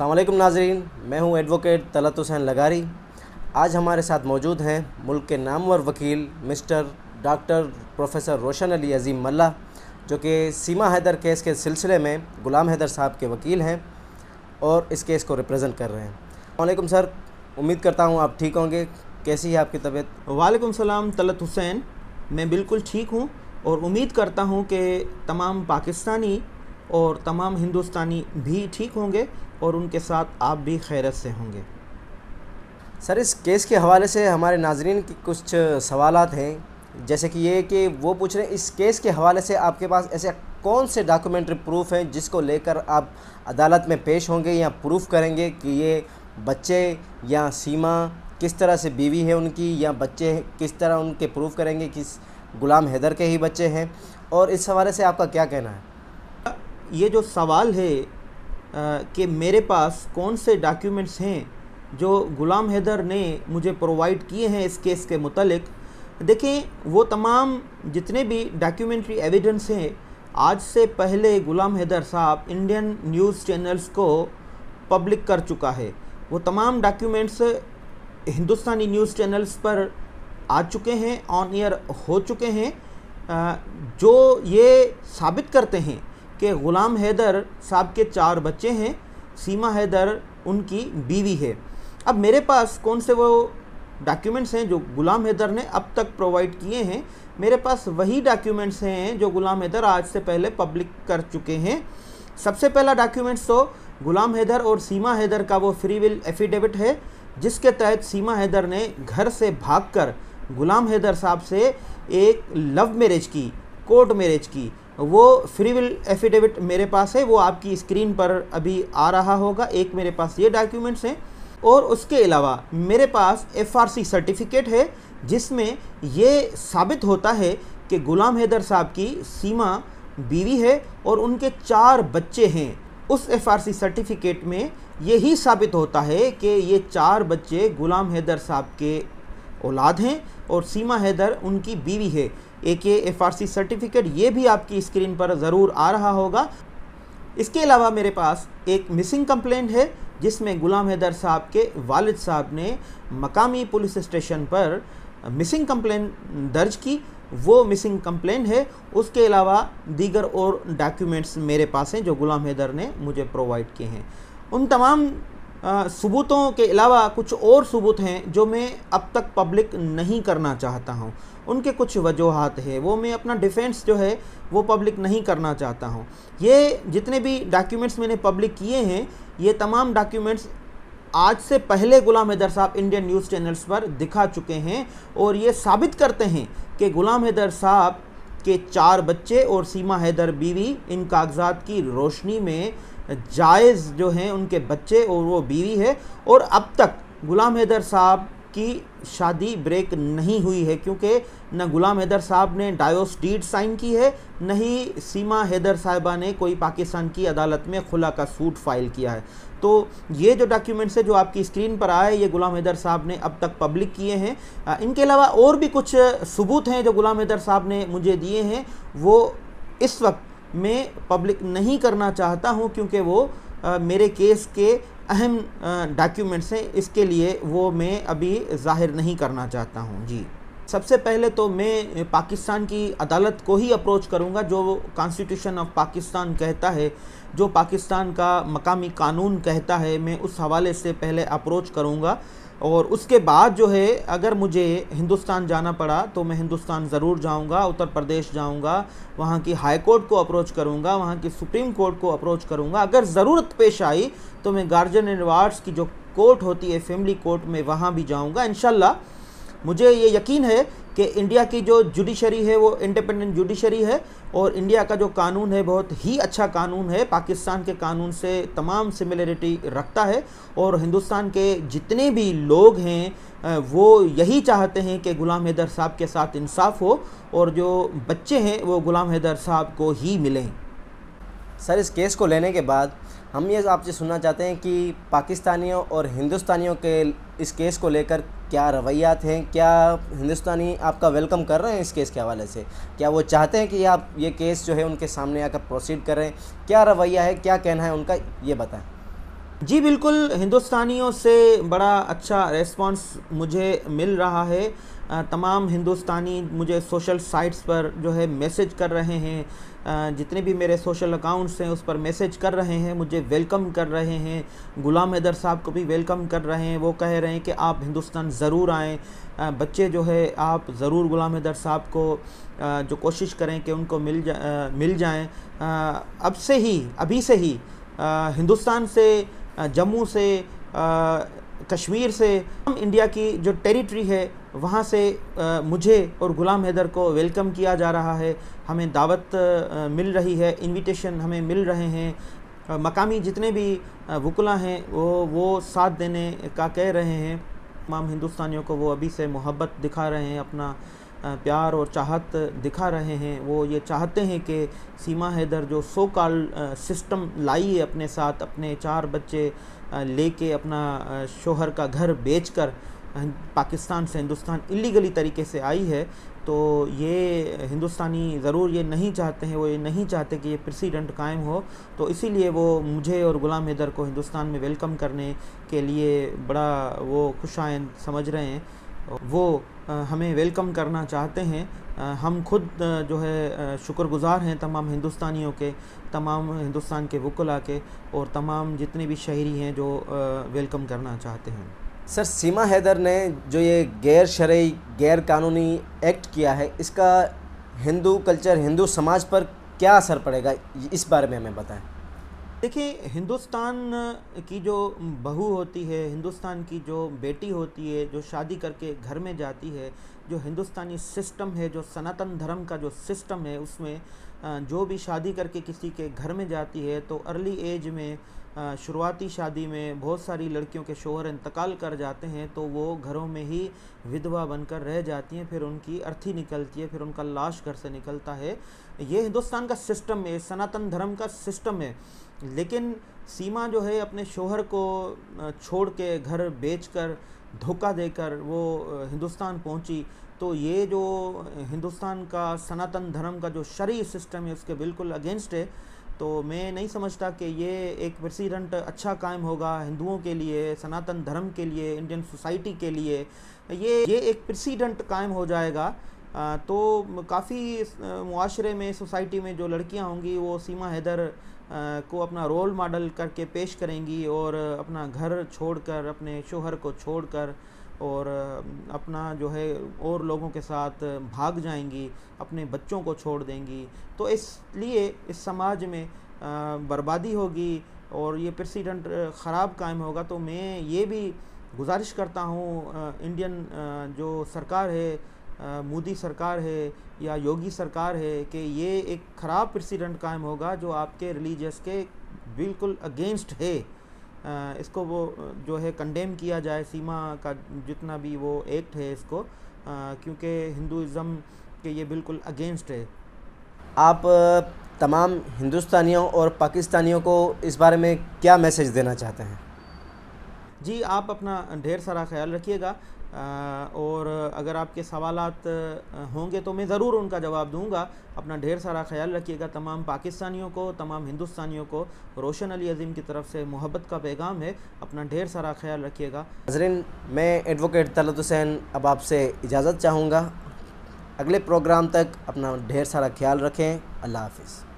अल्लाम नाजरीन, मैं हूँ एडवोकेट तलत हुसैन लगारी। आज हमारे साथ मौजूद हैं मुल्क के नामवर वकील mister doctor professor Roshan Ali Azeem Malla, जो कि सीमा हैदर केस के सिलसिले में ग़ुलाम हैदर साहब के वकील हैं और इस केस को रिप्रेजेंट कर रहे हैं। वालेकुम सर, उम्मीद करता हूँ आप ठीक होंगे। कैसी है आपकी तबीयत? वालेकुम सलाम, तलत हुसैन। मैं बिल्कुल ठीक हूँ और उम्मीद करता हूँ कि तमाम पाकिस्तानी और तमाम हिंदुस्तानी भी ठीक होंगे। और उनके साथ आप भी खैरत से होंगे। सर, इस केस के हवाले से हमारे नाजरीन के कुछ सवाल हैं। जैसे कि ये कि वो पूछ रहे हैं, इस केस के हवाले से आपके पास ऐसे कौन से डॉक्यूमेंट्री प्रूफ हैं जिसको लेकर आप अदालत में पेश होंगे या प्रूफ करेंगे कि ये बच्चे या सीमा किस तरह से बीवी है उनकी या बच्चे किस तरह उनके प्रूफ करेंगे, किस ग़ुलाम हैदर के ही बच्चे हैं। और इस हवाले से आपका क्या कहना है? ये जो सवाल है कि मेरे पास कौन से डॉक्यूमेंट्स हैं जो ग़ुलाम हैदर ने मुझे प्रोवाइड किए हैं इस केस के मुतलक? देखें, वो तमाम जितने भी डॉक्यूमेंट्री एविडेंस हैं, आज से पहले ग़ुलाम हैदर साहब इंडियन न्यूज़ चैनल्स को पब्लिक कर चुका है। वो तमाम डॉक्यूमेंट्स हिंदुस्तानी न्यूज़ चैनल्स पर आ चुके हैं ऑन ईयर हो चुके हैं। जो ये साबित करते हैं कि ग़ुलाम हैदर साहब के चार बच्चे हैं, सीमा हैदर उनकी बीवी है। अब मेरे पास कौन से वो डॉक्यूमेंट्स हैं जो ग़ुलाम हैदर ने अब तक प्रोवाइड किए हैं? मेरे पास वही डॉक्यूमेंट्स हैं जो ग़ुलाम हैदर आज से पहले पब्लिक कर चुके हैं। सबसे पहला डॉक्यूमेंट्स तो ग़ुलाम हैदर और सीमा हैदर का वो फ्री विल एफिडेविट है, जिसके तहत सीमा हैदर ने घर से भागकर ग़ुलाम हैदर साहब से एक लव मैरिज की कोर्ट मैरिज की वो फ्री विल एफिडेविट मेरे पास है, वो आपकी स्क्रीन पर अभी आ रहा होगा, एक मेरे पास ये डॉक्यूमेंट्स हैं। और उसके अलावा मेरे पास एफआरसी सर्टिफिकेट है, जिसमें ये साबित होता है कि ग़ुलाम हैदर साहब की सीमा बीवी है और उनके चार बच्चे हैं। उस एफआरसी सर्टिफिकेट में यही साबित होता है कि ये चार बच्चे ग़ुलाम हैदर साहब के औलाद हैं और सीमा हैदर उनकी बीवी है। एक के एफ़ आर सी सर्टिफिकेट ये भी आपकी स्क्रीन पर ज़रूर आ रहा होगा। इसके अलावा मेरे पास एक मिसिंग कंप्लेंट है, जिसमें गुलाम हैदर साहब के वालिद साहब ने मकामी पुलिस स्टेशन पर मिसिंग कंप्लेंट दर्ज की। वो मिसिंग कंप्लेंट है। उसके अलावा दीगर और डॉक्यूमेंट्स मेरे पास हैं, जो गुलाम हैदर ने मुझे प्रोवाइड किए हैं। उन तमाम सबूतों के अलावा कुछ और सबूत हैं जो मैं अब तक पब्लिक नहीं करना चाहता हूँ। उनके कुछ वजूहत है। वो मैं अपना डिफेंस जो है, वो पब्लिक नहीं करना चाहता हूँ। ये जितने भी डॉक्यूमेंट्स मैंने पब्लिक किए हैं, ये तमाम डॉक्यूमेंट्स आज से पहले गुलाम हैदर साहब इंडियन न्यूज़ चैनल्स पर दिखा चुके हैं और ये साबित करते हैं कि गुलाम हैदर साहब के चार बच्चे और सीमा हैदर बीवी इन कागजात की रोशनी में जायज़ जो हैं उनके बच्चे और वो बीवी है और अब तक गुलाम हैदर साहब की शादी ब्रेक नहीं हुई है क्योंकि न गुलाम हैदर साहब ने डायोस डीड साइन की है, न ही सीमा हैदर साहिबा ने कोई पाकिस्तान की अदालत में खुला का सूट फ़ाइल किया है। तो ये जो डॉक्यूमेंट्स है जो आपकी स्क्रीन पर आए, ये गुलाम हैदर साहब ने अब तक पब्लिक किए हैं। इनके अलावा और भी कुछ सबूत हैं जो गुलाम हैदर साहब ने मुझे दिए हैं, वो इस वक्त मैं पब्लिक नहीं करना चाहता हूँ क्योंकि वो आ, मेरे केस के अहम डॉक्यूमेंट्स हैं इसके लिए वो मैं अभी ज़ाहिर नहीं करना चाहता हूँ। जी। सबसे पहले तो मैं पाकिस्तान की अदालत को ही अप्रोच करूँगा जो कॉन्स्टिट्यूशन ऑफ़ पाकिस्तान कहता है जो पाकिस्तान का मकामी कानून कहता है मैं उस हवाले से पहले अप्रोच करूँगा। और उसके बाद जो है, अगर मुझे हिंदुस्तान जाना पड़ा तो मैं हिंदुस्तान ज़रूर जाऊँगा, उत्तर प्रदेश जाऊँगा, वहाँ की हाई कोर्ट को अप्रोच करूँगा, वहाँ की सुप्रीम कोर्ट को अप्रोच करूँगा। अगर ज़रूरत पेश आई तो मैं गार्जियन एंड वार्ड्स की जो कोर्ट होती है, फैमिली कोर्ट में वहाँ भी जाऊँगा। इन मुझे ये यकीन है कि इंडिया की जो जुडिशरी है, वो इंडिपेंडेंट जुडिशरी है और इंडिया का जो कानून है, बहुत ही अच्छा कानून है। पाकिस्तान के कानून से तमाम सिमिलरिटी रखता है और हिंदुस्तान के जितने भी लोग हैं वो यही चाहते हैं कि ग़ुलाम हैदर साहब के साथ इंसाफ हो और जो बच्चे हैं, वो ग़ुलाम हैदर साहब को ही मिलें। सर, इस केस को लेने के बाद हम ये आपसे सुनना चाहते हैं कि पाकिस्तानियों और हिंदुस्तानियों के इस केस को लेकर क्या रवैयात हैं? क्या हिंदुस्तानी आपका वेलकम कर रहे हैं इस केस के हवाले से? क्या वो चाहते हैं कि आप ये केस जो है उनके सामने आकर प्रोसीड करें? क्या रवैया है? क्या कहना है? उनका ये बताएँ। जी, बिल्कुल, हिंदुस्तानियों से बड़ा अच्छा रेस्पॉन्स मुझे मिल रहा है। तमाम हिंदुस्तानी मुझे सोशल साइट्स पर जो है मैसेज कर रहे हैं। जितने भी मेरे सोशल अकाउंट्स हैं, उस पर मैसेज कर रहे हैं, मुझे वेलकम कर रहे हैं। गुलाम हैदर साहब को भी वेलकम कर रहे हैं। वो कह रहे हैं कि आप हिंदुस्तान ज़रूर आएँ। बच्चे जो है, आप ज़रूर गुलाम हैदर साहब को जो कोशिश करें कि उनको मिल जा मिल जाएँ। अब से ही, अभी से ही हिंदुस्तान से जम्मू से कश्मीर से हम इंडिया की जो टेरिटरी है वहाँ से आ, मुझे और ग़ुलाम हैदर को वेलकम किया जा रहा है। हमें दावत आ, मिल रही है इनविटेशन हमें मिल रहे हैं। मकामी जितने भी वकला हैं वो वो साथ देने का कह रहे हैं। तमाम हिंदुस्तानियों को वो अभी से मोहब्बत दिखा रहे हैं अपना प्यार और चाहत दिखा रहे हैं। वो ये चाहते हैं कि सीमा हैदर जो सो कॉल सिस्टम लाई है अपने साथ, अपने चार बच्चे लेके अपना शोहर का घर बेचकर पाकिस्तान से हिंदुस्तान इलीगली तरीके से आई है। तो ये हिंदुस्तानी ज़रूर ये नहीं चाहते हैं, वो ये नहीं चाहते कि ये प्रेसिडेंट कायम हो। तो इसीलिए वो मुझे और ग़ुलाम हैदर को हिंदुस्तान में वेलकम करने के लिए बड़ा वो खुश समझ रहे हैं। वो हमें वेलकम करना चाहते हैं। हम खुद जो है शुक्रगुज़ार हैं तमाम हिंदुस्तानियों के, तमाम हिंदुस्तान के वकला के और तमाम जितने भी शहरी हैं जो वेलकम करना चाहते हैं। सर, सीमा हैदर ने जो ये गैर शरय गैर कानूनी एक्ट किया है, इसका हिंदू कल्चर हिंदू समाज पर क्या असर पड़ेगा? इस बारे में हमें बताएँ। देखिए, हिंदुस्तान की जो बहू होती है, हिंदुस्तान की जो बेटी होती है, जो शादी करके घर में जाती है, जो हिंदुस्तानी सिस्टम है, जो सनातन धर्म का जो सिस्टम है, उसमें जो भी शादी करके किसी के घर में जाती है तो अर्ली एज में शुरुआती शादी में बहुत सारी लड़कियों के शोहर इंतकाल कर जाते हैं तो वो घरों में ही विधवा बनकर रह जाती हैं, फिर उनकी अर्थी निकलती है, फिर उनका लाश घर से निकलता है। ये हिंदुस्तान का सिस्टम है, सनातन धर्म का सिस्टम है। लेकिन सीमा जो है अपने शोहर को छोड़ के घर बेचकर, धोखा देकर वो हिंदुस्तान पहुँची। तो ये जो हिंदुस्तान का सनातन धर्म का जो शरी सिस्टम है, उसके बिल्कुल अगेंस्ट है। तो मैं नहीं समझता कि ये एक प्रेसिडेंट अच्छा कायम होगा हिंदुओं के लिए, सनातन धर्म के लिए इंडियन सोसाइटी के लिए। ये ये एक प्रेसिडेंट कायम हो जाएगा। तो काफ़ी माशरे में सोसाइटी में जो लड़कियाँ होंगी, वो सीमा हैदर को अपना रोल मॉडल करके पेश करेंगी और अपना घर छोड़कर, अपने शोहर को छोड़कर और अपना जो है और लोगों के साथ भाग जाएँगी, अपने बच्चों को छोड़ देंगी तो इसलिए इस समाज में बर्बादी होगी और ये प्रेसिडेंट ख़राब कायम होगा। तो मैं ये भी गुजारिश करता हूँ इंडियन जो सरकार है मोदी सरकार है या योगी सरकार है कि ये एक ख़राब प्रेसिडेंट कायम होगा जो आपके रिलीजियस के बिल्कुल अगेंस्ट है। इसको वो जो है कंडेम किया जाए सीमा का जितना भी वो एक्ट है इसको क्योंकि हिंदुज़म के ये बिल्कुल अगेंस्ट है। आप तमाम हिंदुस्तानियों और पाकिस्तानियों को इस बारे में क्या मैसेज देना चाहते हैं? जी आप अपना ढेर सारा ख्याल रखिएगा। और अगर आपके सवाल होंगे तो मैं ज़रूर उनका जवाब दूँगा। अपना ढेर सारा ख्याल रखिएगा तमाम पाकिस्तानियों को, तमाम हिंदुस्तानियों को। रोशन अली अजीम की तरफ़ से मोहब्बत का पैगाम है, अपना ढेर सारा ख्याल रखिएगा। नजरिन, मैं एडवोकेट तलत हुसैन अब आपसे इजाज़त चाहूँगा। अगले प्रोग्राम तक अपना ढेर सारा ख्याल रखें। अल्लाह हाफिज़।